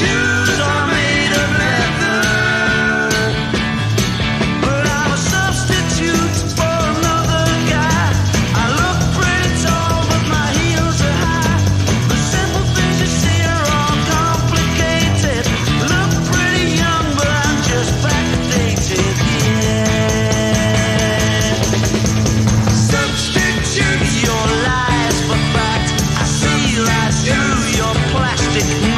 shoes. It's